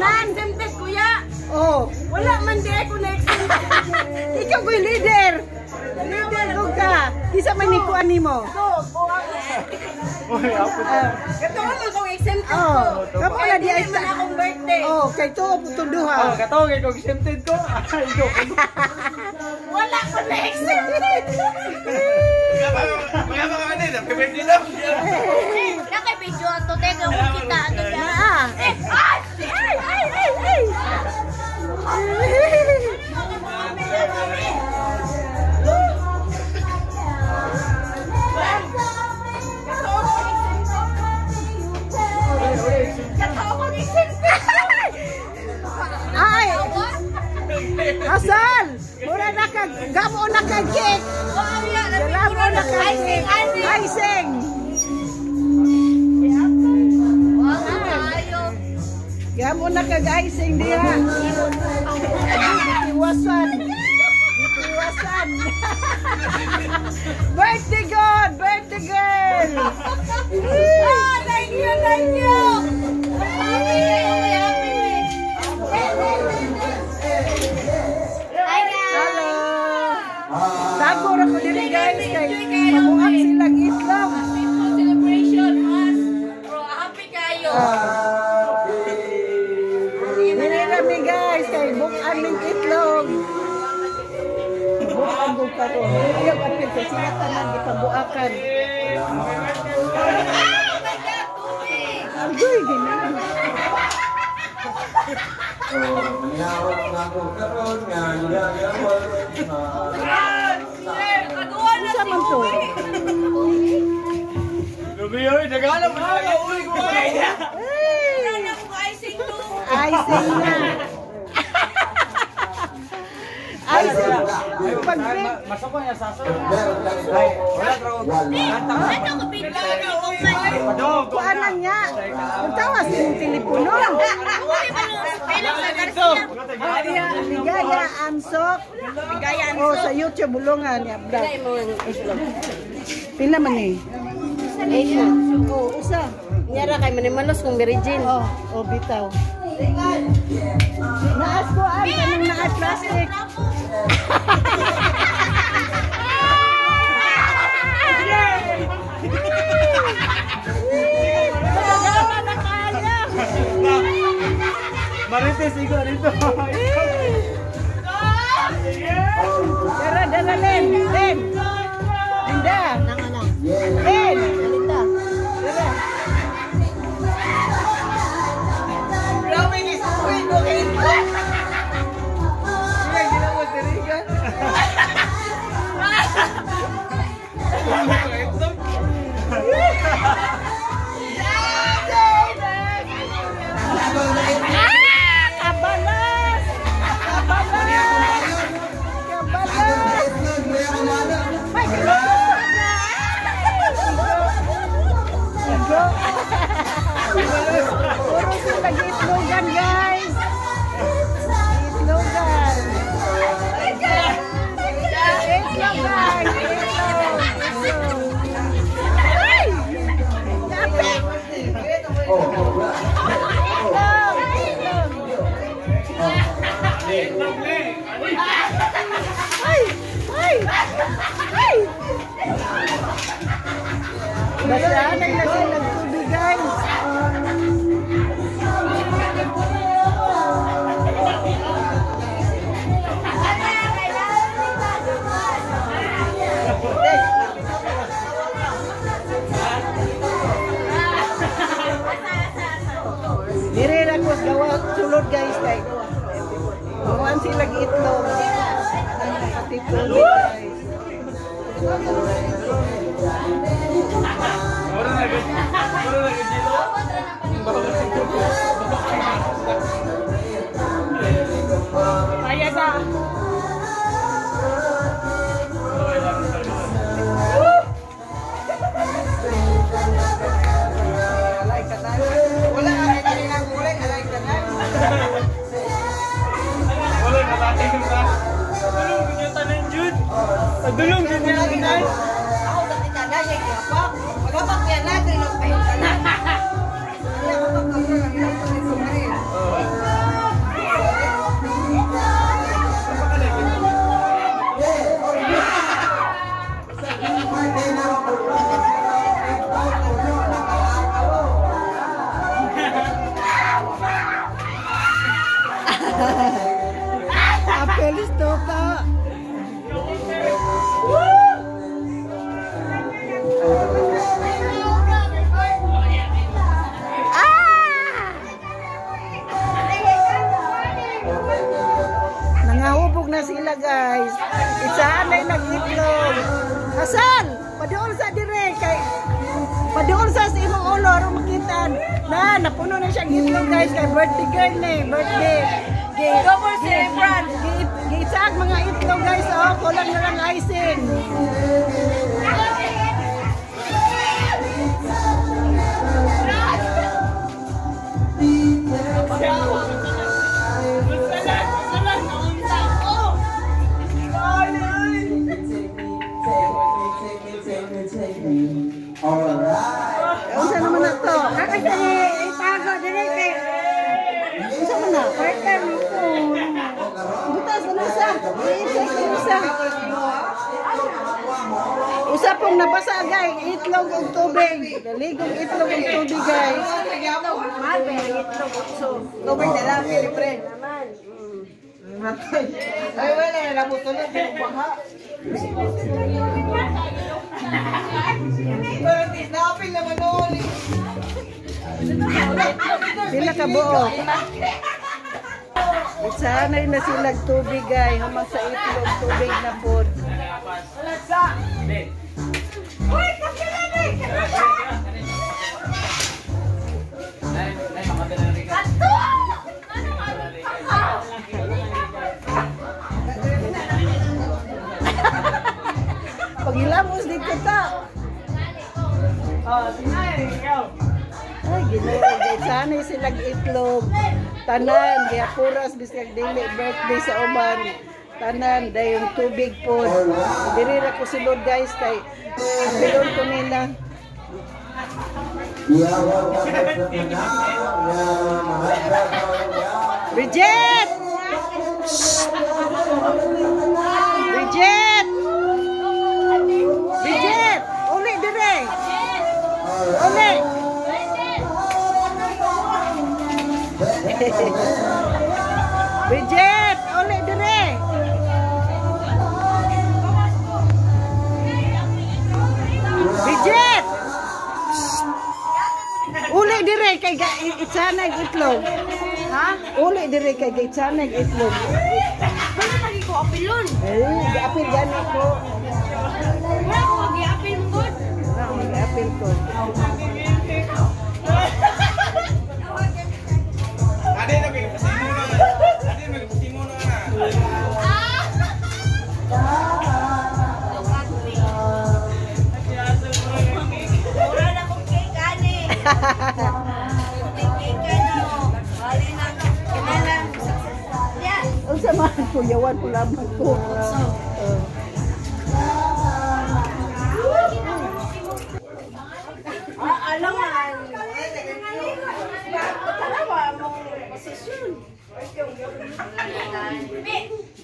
tanan. Exempted kuya. Oh. Wala man di ako na exempted. Ikaw ko'y leader. Leader ko ka. Kisa man ni kuan nimo. So, buwag. Uy, apo. Ah, Ito man kung exempted Oh, ko. Kaya na di ay man akong birthday. Oh, kay to puto Oh, duha. katawag ko exempted ko. Wala ko na exempted. Mga mga ano yun, pwede lang. Nakay Asal. Mura na ka gamo na ka cake. Gamo na ka Icing, icing. Gamo na ka icing diha. Iwasan. Iwasan. birthday God, birthday girl. Ah, thank you, thank you. Bukan ko ka to. Iyo apil kay sila tanan gipabuakan. Agoy ginan. Sa man to? Lumiyo, nagana mo na. Uy, ko. Ay, Icing to. icing na. Icing. Pag Masok ko niya sa aso. Wala trago. Ano ko video ni Oman? Padog. kuanan niya. Ang tawas yung telepono. Ano? Kailan sa Garcia? Ligaya Ansok. Gaya Oh, sa YouTube bulungan ya vlog. Pila man ni? Eight na. Oh, usa. Nyara kay manimalos kung Virgin. Oh, oh bitaw. Naas ko ang kanang naas plastic. Talaga na kaya. Marites, iko dito. بس اهم Wala natin yung sa. Tulong din yung tanan jud. Tulong din yung tanan. Ako dati ka na, yung yapak. Na, tinong pahinta na. Kaya ako nanay nag-itlog. Hasan, padoon sa dire kay padoon sa si imong ulo aron makita. Na napuno na siya itlog guys kay birthday girl ni, birthday. Cover si Fran. Giitag mga itlog guys, oh, kulang na lang icing. Usa pong nabasa guys, itlog ug tubig. Daligong itlog ug tubig guys. Mahal ba yung itlog utso? Tubig na lang, libre. Naman. Ay wala na mo tulog yung baha. Napil naman noon. Pila ka buo. Sanay na sila tubig ay hamang sa itlog tubig na pod. Uy, kapilan Pagilamos dito ta. Oh, sinay, ikaw. Ay, ginoo, sanay silang itlog. Tanan, kaya puras bisag dili birthday sa uban. Tanan, dayon tubig po. Diri ra ko sulod guys kay bilon ko nila. Bridget! Bridget! Bridget! Uli dire! Uli! Bridget! itlog. Ha? Uli dire kay ga- itsanag itlog. Ano lagi ko apilon? Eh, gani ko. Wala ko gi-apil mo gaapil ko. Ade na may pasimo na. Ade may pasimo na. Wala na kong Unsa man ko yawan ko lamang ko. Uh, Ah, alam nga. Talawa mong posisyon.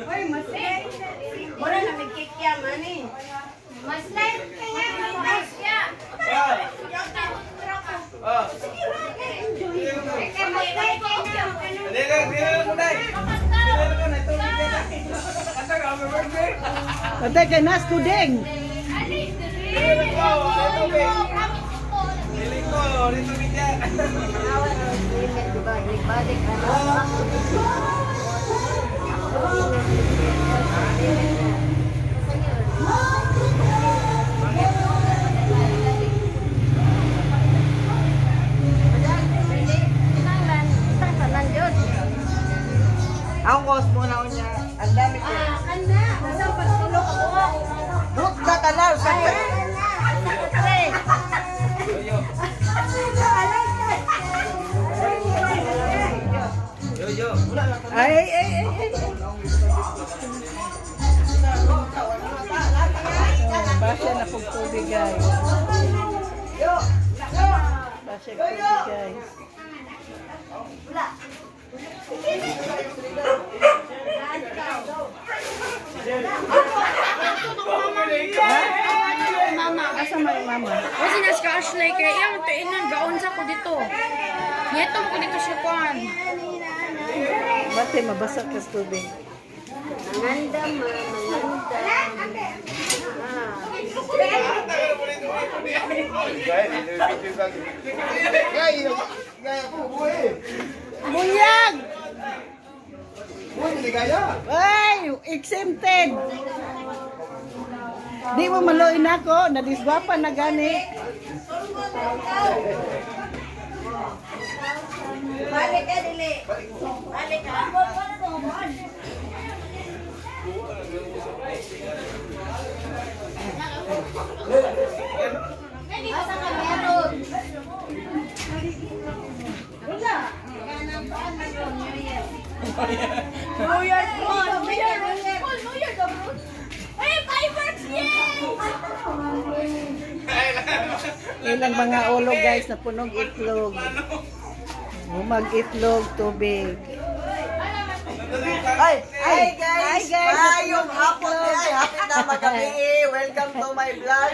Hoy, mas Wala na may cake ya, mani. Mas light kaya may mas ya. Oh. Ade lang, dili lang mo dai. Dili lang mo Patay kay Nas Kuding. Dili lang ko, ito Ay ay ay ay. Basya na pong tubig guys. Basya ng tubig guys. Mama, asa may mama? Kasi nas ka Ashley kaya iyang tuinan baon sa ko dito. Ngetong ko dito sa kuan. Bate mabasa ka sa tubig. Manganda, ma, manganda. Bunyag! Ay, exempted! Di mo maluin ako, nadisgwapa na gani. Balik ka, dili. Balik ka. Asa ka meron? Wala. New Year po. New Year. New Year ka, bro. Ay, fireworks! Yay! Ilang mga ulo guys na punong itlog. Humag itlog, tubig. Ay, hi guys! guys! Maayong hapon. Ay, happy na magabi. Welcome to my vlog.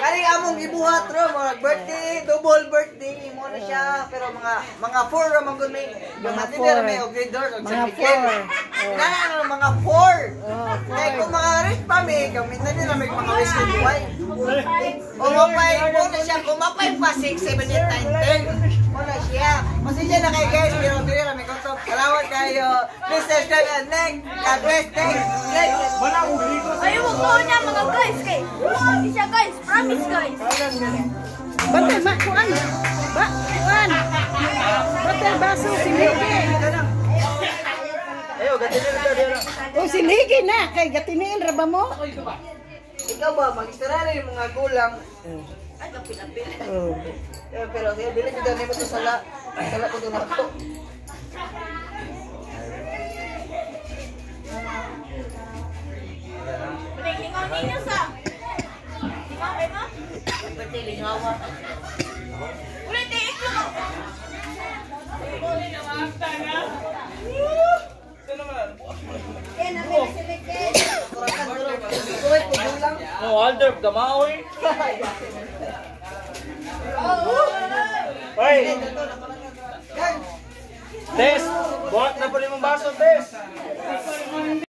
Kaling among ibuhat ro, mga birthday, double birthday mo na siya. Pero mga mga four ra man gud may Mga mga four. dinner may og Mga sa weekend. four. Oh. Na ano mga four. Oh, Kaya four. kung mga rich pa mi, kami na nila may mga whiskey buhay. O mapay mo na siya, kung mapay pa 6, 7, 8, 9, 10. Mo na siya. Pasensya na kayo guys, pero na may kutob. Salamat kayo. Please subscribe and like. God bless. Thanks. Like. Ayaw mo ko niya mga guys kay. Wow, siya guys. Promise guys. Bantay, ma, kuan. Ba, kuan. Bantay, baso, siligi. Ayo, O, siligi na. Kay gatiniin ra ba mo? Ikaw ba, mag-istara rin yung mga gulang. Oh. Eh, Pero kaya dili ko dali mo to sala. Sala ko to na to. Lingaw ninyo sa. Lingaw kayo mo? Birthday lingawa. Ulit, tiik mo. Eh, namin si Gulang. Oh, Alder, gamaoy. Hoy, Yan. Tess, buhat na po rin mong baso, Tess.